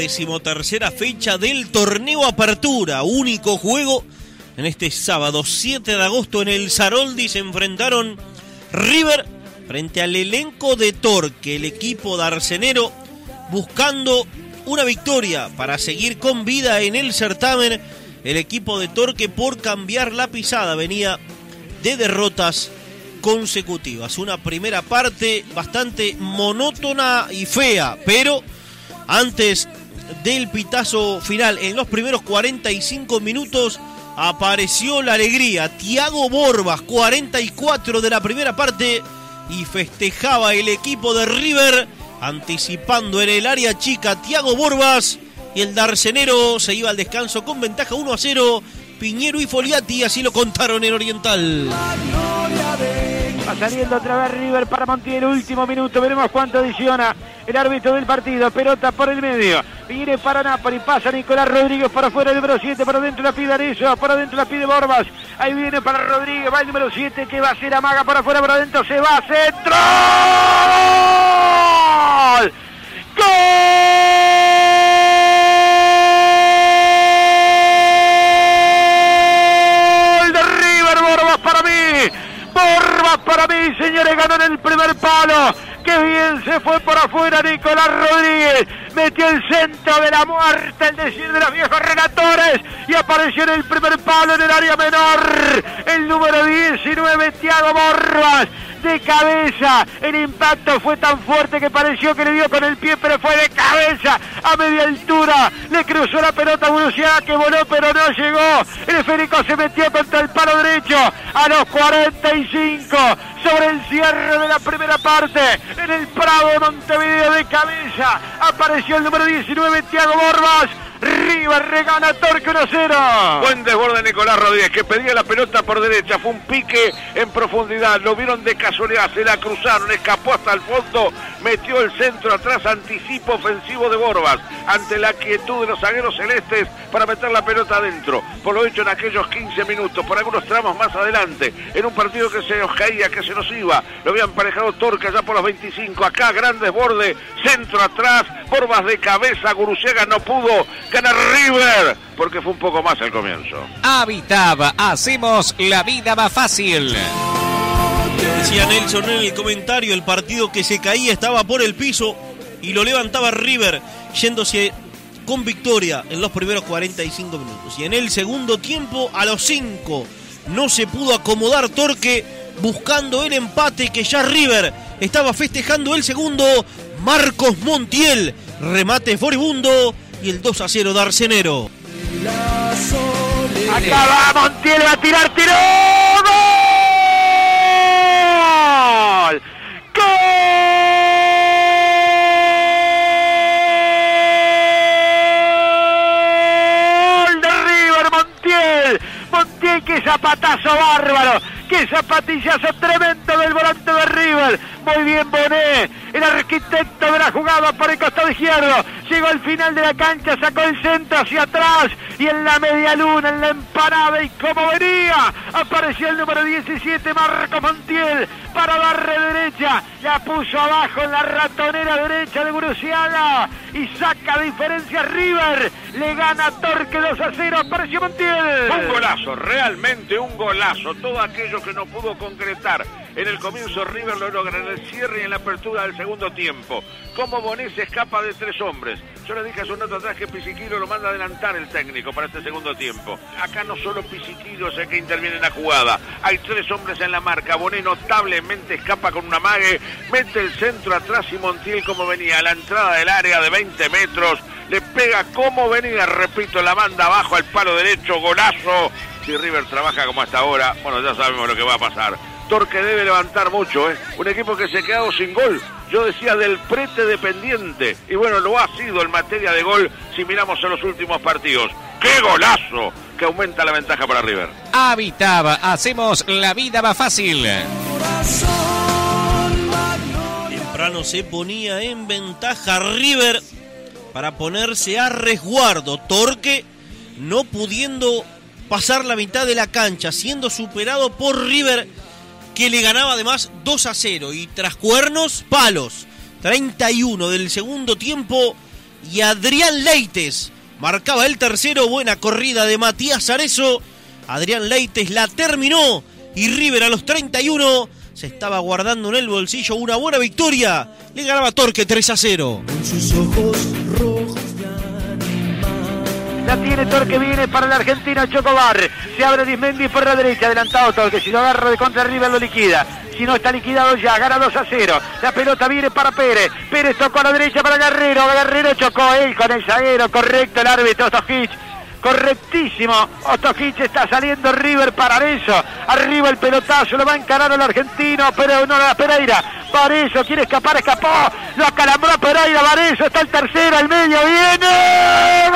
decimotercera fecha del torneo Apertura, único juego en este sábado 7 de agosto en el Saroldi se enfrentaron River frente al elenco de Torque, el equipo de Arcenero buscando una victoria para seguir con vida en el certamen. El equipo de Torque por cambiar la pisada venía de derrotas consecutivas. Una primera parte bastante monótona y fea, pero antes del pitazo final, en los primeros 45 minutos, apareció la alegría. Tiago Borbas, 44 de la primera parte, y festejaba el equipo de River, anticipando en el área chica Tiago Borbas, y el Darcenero se iba al descanso con ventaja 1 a 0. Piñero y Foliati, así lo contaron en Oriental. Saliendo otra vez River para Montiel, último minuto, veremos cuánto adiciona el árbitro del partido, pelota por el medio, viene para Napoli, pasa Nicolás Rodríguez para afuera, el número 7, para adentro la pide Arezzo, para adentro la pide Borbas, ahí viene para Rodríguez, va el número 7 que va a ser Amaga para afuera, para adentro se va, centro, ¡Gol! Borbas para mí, señores, ganó en el primer palo. Qué bien se fue por afuera Nicolás Rodríguez. Metió el centro de la muerte, el decir de los viejos relatores. Y apareció en el primer palo en el área menor. El número 19, Thiago Borbas. De cabeza, el impacto fue tan fuerte que pareció que le dio con el pie, pero fue de cabeza a media altura. Le cruzó la pelota a Buruciaga que voló, pero no llegó. El esférico se metió contra el palo derecho a los 45 sobre el cierre de la primera parte en el Prado de Montevideo de cabeza. Apareció el número 19, Thiago Borbas. River regana Torque 1-0. Buen desborde Nicolás Rodríguez que pedía la pelota por derecha. Fue un pique en profundidad. Lo vieron de casualidad. Se la cruzaron. Escapó hasta el fondo. Metió el centro atrás. Anticipo ofensivo de Borbas. Ante la quietud de los zagueros celestes para meter la pelota adentro. Por lo hecho en aquellos 15 minutos. Por algunos tramos más adelante. En un partido que se nos caía, que se nos iba. Lo habían emparejado Torque ya por los 25. Acá gran desborde. Centro atrás. Borbas de cabeza. Guruciaga no pudo gana River, porque fue un poco más al comienzo. Habitab, hacemos la vida más fácil. Decía Nelson en el comentario, el partido que se caía estaba por el piso y lo levantaba River, yéndose con victoria en los primeros 45 minutos. Y en el segundo tiempo, a los 5, no se pudo acomodar Torque buscando el empate que ya River estaba festejando el segundo. Marcos Montiel, remate furibundo y el 2 a 0 de Arcenero. Acá va Montiel, va a tirar, tiró. ¡Gol! ¡Gol de River Montiel! Montiel, qué zapatazo bárbaro, qué zapatillazo tremendo del volante de River. Muy bien Bonet, el arquitecto de la jugada por el costado izquierdo. Llegó al final de la cancha, sacó el centro hacia atrás y en la media luna, en la empanada y como venía, apareció el número 17, Marco Montiel, para darle derecha. La puso abajo en la ratonera derecha de Bruciaga y saca diferencia River. Le gana Torque 2 a 0, apareció Montiel. Un golazo, realmente un golazo. Todo aquello que no pudo concretar en el comienzo River lo logra en el cierre y en la apertura del segundo tiempo. Como Bonet se escapa de tres hombres. Yo le dije hace un rato atrás que Pisiquilo lo manda a adelantar el técnico para este segundo tiempo. Acá no solo Pisiquilo es el que interviene en la jugada. Hay tres hombres en la marca. Bonet notablemente escapa con una mague, mete el centro atrás y Montiel como venía a la entrada del área de 20 metros. Le pega como venía, repito, la manda abajo al palo derecho, golazo. Si River trabaja como hasta ahora, bueno, ya sabemos lo que va a pasar. Torque debe levantar mucho, ¿eh? Un equipo que se ha quedado sin gol. Yo decía del prete dependiente. Y bueno, lo ha sido en materia de gol si miramos en los últimos partidos. ¡Qué golazo! Que aumenta la ventaja para River. Habitab, hacemos la vida más fácil. Temprano se ponía en ventaja River para ponerse a resguardo. Torque no pudiendo pasar la mitad de la cancha, siendo superado por River que le ganaba además 2 a 0 y tras cuernos, palos. 31 del segundo tiempo, y Adrián Leites marcaba el tercero. Buena corrida de Matías Arezo. Adrián Leites la terminó y River a los 31 se estaba guardando en el bolsillo una buena victoria. Le ganaba Torque 3 a 0. Con sus ojos La tiene Torque, viene para el argentino Chocobar. Se abre Dismendi por la derecha, adelantado Torque. Si lo agarra de contra River lo liquida. Si no está liquidado ya, gana 2 a 0. La pelota viene para Pérez. Pérez tocó a la derecha para Guerrero. Guerrero chocó él con el zaguero. Correcto el árbitro Stojic. Correctísimo. Ostojic está saliendo River para eso. Arriba el pelotazo, lo va a encarar el argentino, pero no la Pereira. Varezo quiere escapar, escapó. Lo acalambró Pereira, Varezo está el tercero, el medio viene.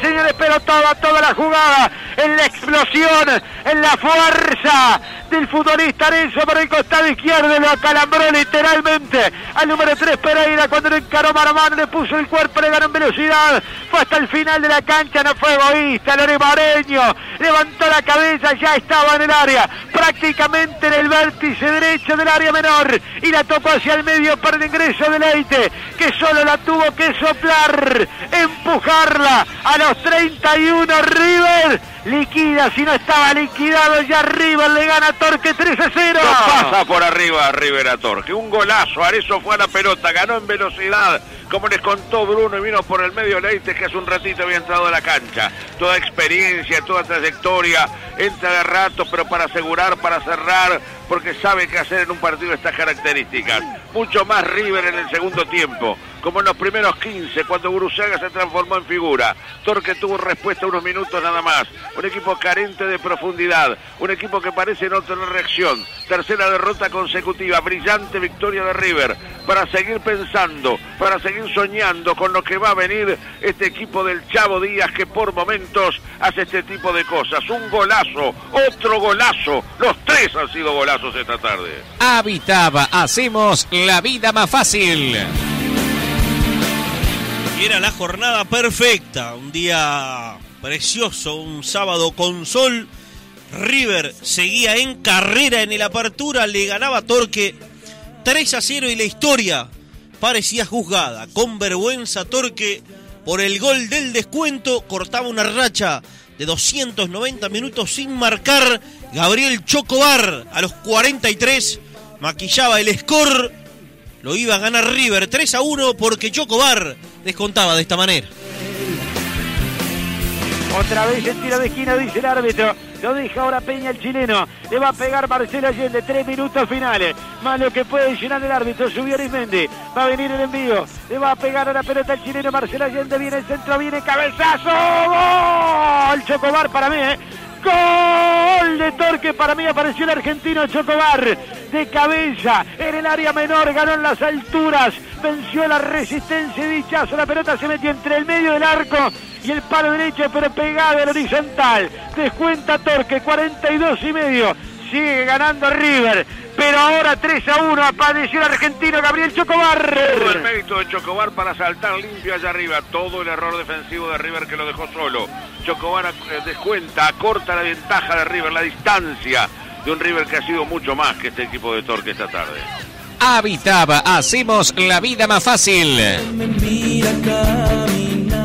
Señores, pero toda la jugada, en la explosión, en la fuerza del futbolista Arezo por el costado izquierdo, lo acalambró literalmente al número 3 Pereira cuando lo encaró Maramán, le puso el cuerpo, le ganó en velocidad, fue hasta el final de la cancha, no fue egoísta, Lore Mareño, levantó la cabeza, ya estaba en el área, prácticamente en el vértice derecho del área menor, y la tocó hacia el medio para el ingreso de Leite, que solo la tuvo que soplar, empujarla a los 31 River, liquida, si no estaba liquidado ya River le gana Torque 3 a 0. Lo pasa por arriba a Torque. Un golazo, Arezo fue a la pelota, ganó en velocidad, como les contó Bruno, y vino por el medio Leite, que hace un ratito había entrado a la cancha. Toda experiencia, toda trayectoria, entra de rato, pero para asegurar, para cerrar, porque sabe qué hacer en un partido de estas características. Mucho más River en el segundo tiempo, como en los primeros 15, cuando Guruzaga se transformó en figura. Torque tuvo respuesta unos minutos nada más. Un equipo carente de profundidad, un equipo que parece no tener reacción. Tercera derrota consecutiva, brillante victoria de River, para seguir pensando, para seguir soñando con lo que va a venir este equipo del Chavo Díaz, que por momentos hace este tipo de cosas. Un golazo, otro golazo, los tres han sido golazos esta tarde. Habitaba, hacemos la vida más fácil. Era la jornada perfecta, un día precioso, un sábado con sol. River seguía en carrera en el apertura, le ganaba Torque 3 a 0 y la historia parecía juzgada. Con vergüenza Torque por el gol del descuento cortaba una racha de 290 minutos sin marcar. Gabriel Chocobar a los 43 maquillaba el score. Lo iba a ganar River 3 a 1 porque Chocobar descontaba de esta manera. Otra vez el tiro de esquina, dice el árbitro. Lo deja ahora Peña el chileno. Le va a pegar Marcelo Allende. Tres minutos finales. Más lo que puede llenar el árbitro. Subió Arismendi. Va a venir el envío. Le va a pegar a la pelota el chileno. Marcelo Allende viene el centro. Viene cabezazo. ¡Gol! Chocobar para mí, ¿eh? Gol de Torque para mí apareció el argentino Chocobar de cabeza. En el área menor, ganó en las alturas, venció la resistencia y dichazo, la pelota se metió entre el medio del arco y el palo derecho pero pegado al horizontal, descuenta Torque 42 y medio, sigue ganando River, pero ahora 3 a 1 apareció el argentino Gabriel Chocobar. Todo el mérito de Chocobar para saltar limpio allá arriba. Todo el error defensivo de River que lo dejó solo. Chocobar eh, descuenta, acorta la ventaja de River, la distancia de un River que ha sido mucho más que este equipo de Torque esta tarde. Habitaba, hacemos la vida más fácil.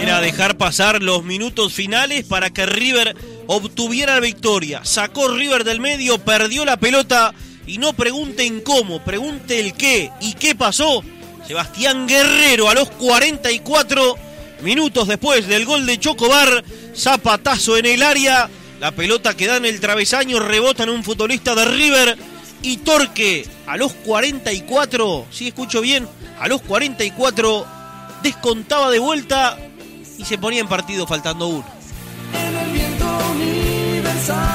Era dejar pasar los minutos finales para que River obtuviera la victoria. Sacó River del medio, perdió la pelota y no pregunten cómo, pregunte el qué y qué pasó. Sebastián Guerrero a los 44 minutos después del gol de Chocobar, zapatazo en el área, la pelota que da en el travesaño rebota en un futbolista de River y Torque a los 44, si escucho bien, a los 44 descontaba de vuelta y se ponía en partido faltando uno.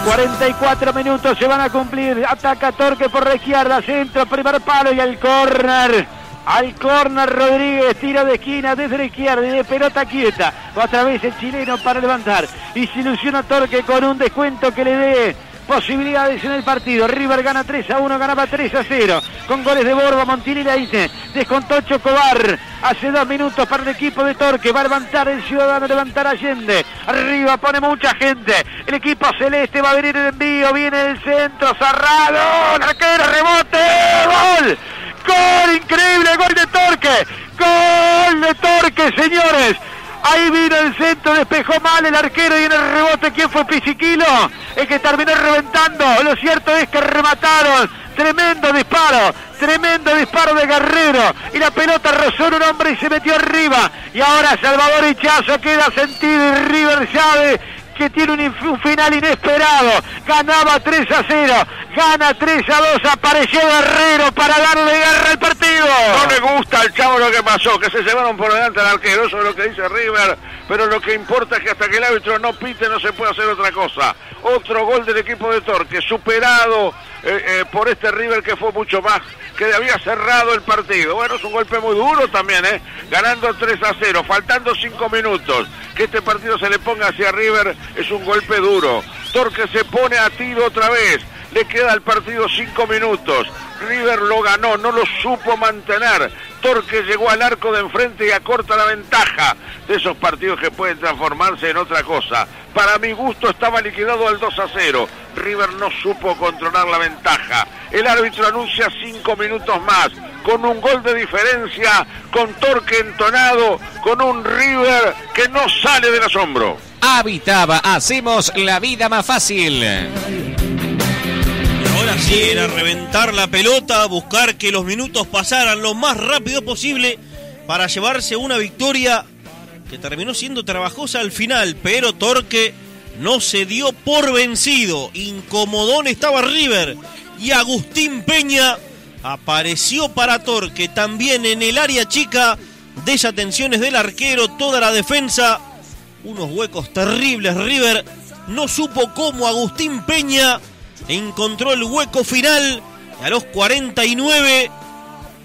44 minutos se van a cumplir. Ataca Torque por la izquierda, centro, primer palo y al córner. Al córner Rodríguez, tira de esquina desde la izquierda y de pelota quieta. Otra vez el chileno para levantar. Y se ilusiona Torque con un descuento que le dé posibilidades en el partido. River gana 3 a 1, ganaba 3 a 0. Con goles de Borba, Montini y Leite. Descontó Chocobar. Hace dos minutos para el equipo de Torque. Va a levantar el Ciudadano, levantar Allende. Arriba pone mucha gente. El equipo celeste va a venir el envío. Viene el centro, cerrado. El arquero, rebote. Gol. Gol increíble, gol de Torque. Gol de Torque, señores. Ahí vino el centro, despejó mal el arquero y en el rebote, ¿quién fue Pisiquilo? El que terminó reventando. Lo cierto es que remataron. Tremendo disparo, tremendo disparo de Guerrero. Y la pelota rozó en un hombre y se metió arriba. Y ahora Salvador Hichazo queda sentido y River sabe que tiene un, final inesperado. Ganaba 3 a 0, gana 3 a 2, apareció Guerrero para darle guerra al partido. No le gusta al chavo lo que pasó, que se llevaron por delante al arquero, eso es lo que dice River, pero lo que importa es que hasta que el árbitro no pite no se puede hacer otra cosa. Otro gol del equipo de Torque, superado eh, eh, por este River que fue mucho más, que había cerrado el partido. Bueno, es un golpe muy duro también, ¿eh? Ganando 3 a 0, faltando 5 minutos. Que este partido se le ponga hacia River es un golpe duro. Torque se pone a tiro otra vez. Le queda al partido 5 minutos. River lo ganó, no lo supo mantener. Torque llegó al arco de enfrente y acorta la ventaja de esos partidos que pueden transformarse en otra cosa. Para mi gusto estaba liquidado al 2 a 0. River no supo controlar la ventaja. El árbitro anuncia 5 minutos más, con un gol de diferencia, con Torque entonado, con un River que no sale del asombro. Habitaba, hacemos la vida más fácil. Y ahora sí, era reventar la pelota, buscar que los minutos pasaran lo más rápido posible para llevarse una victoria que terminó siendo trabajosa al final, pero Torque no se dio por vencido. Incomodón estaba River y Agustín Peña apareció para Torque también en el área chica. Desatenciones del arquero, toda la defensa. Unos huecos terribles. River no supo cómo Agustín Peña encontró el hueco final. Y a los 49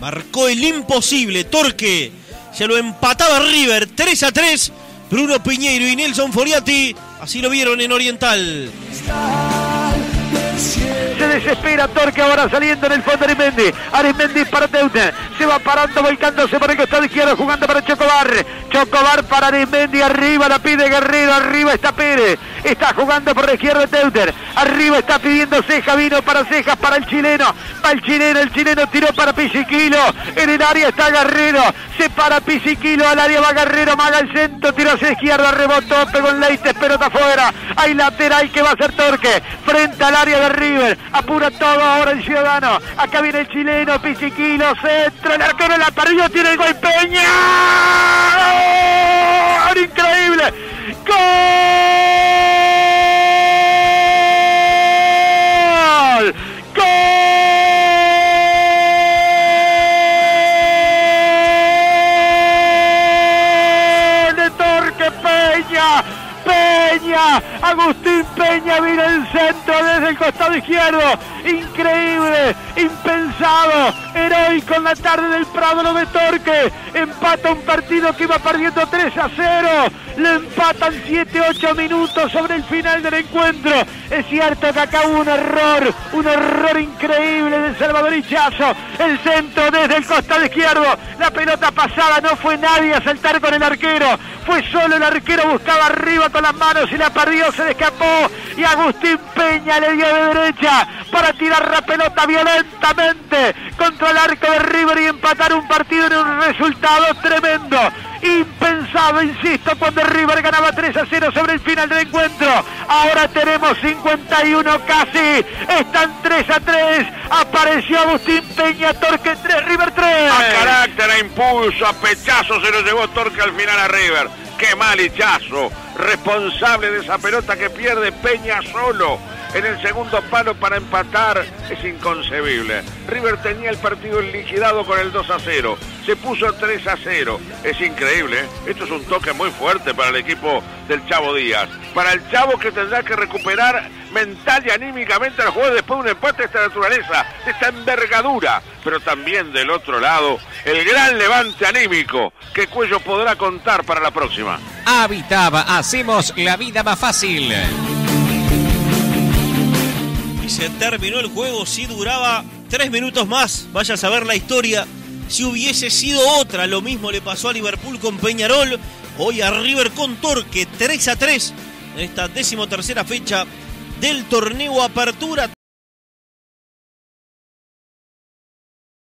marcó el imposible. Torque se lo empataba River 3 a 3. Bruno Piñeiro y Nelson Foriati así lo vieron en Oriental. Se desespera Torque ahora saliendo en el fondo Arimendi. Arimendi para Teute. Se va parando, volcándose por el costado izquierdo, jugando para Chocobar. Chocobar para Arimendi. Arriba la pide Guerrero. Arriba está Pérez. Está jugando por la izquierda Teuter. Arriba está pidiendo Ceja. Vino para Cejas para el chileno. Va el chileno. El chileno tiró para Pisiquilo. En el área está Guerrero. Se para Pisiquilo. Al área va Guerrero. Maga el centro. Tiró hacia izquierda. Rebotó. Pegó en Leites. Pelota afuera. Hay lateral que va a ser Torque. Frente al área de River. Apura todo ahora el ciudadano. Acá viene el chileno. Pisiquilo. Centro. El arquero la perdió. Tiene el gol Peña. ¡Gol! Increíble. ¡Gol! ¡Gol! De Torque Peña. Peña, Agustín Peña vino el centro desde el costado izquierdo, increíble, impensado, heroico en la tarde del Prado lo de Torque, empata un partido que iba perdiendo 3 a 0, le empatan 7-8 minutos sobre el final del encuentro, es cierto que acá hubo un error, un error increíble del Salvador Hichazo, el centro desde el costado izquierdo, la pelota pasada, no fue nadie a saltar con el arquero, fue solo el arquero, buscaba arriba con las manos y la perdió, se le escapó. Y Agustín Peña le dio de derecha para tirar la pelota violentamente contra el arco de River y empatar un partido en un resultado tremendo. Impensado, insisto, cuando River ganaba 3 a 0 sobre el final del encuentro. Ahora tenemos 51 casi. Están 3 a 3. Apareció Agustín Peña, Torque 3, River 3. A carácter, a impulso, a pechazo se lo llevó Torque al final a River. Qué mal hichazo. Responsable de esa pelota que pierde Peña solo en el segundo palo para empatar es inconcebible. River tenía el partido liquidado con el 2 a 0. Se puso 3 a 0. Es increíble. ¿eh? Esto es un toque muy fuerte para el equipo del Chavo Díaz. Para el Chavo que tendrá que recuperar mental y anímicamente al juego después de un empate de esta naturaleza, de esta envergadura. Pero también del otro lado, el gran levante anímico que Cuello podrá contar para la próxima. Habitaba, hacemos la vida más fácil. Y se terminó el juego si duraba tres minutos más. Vaya a saber la historia. Si hubiese sido otra, lo mismo le pasó a Liverpool con Peñarol. Hoy a River con Torque 3 a 3 en esta decimotercera fecha del torneo Apertura.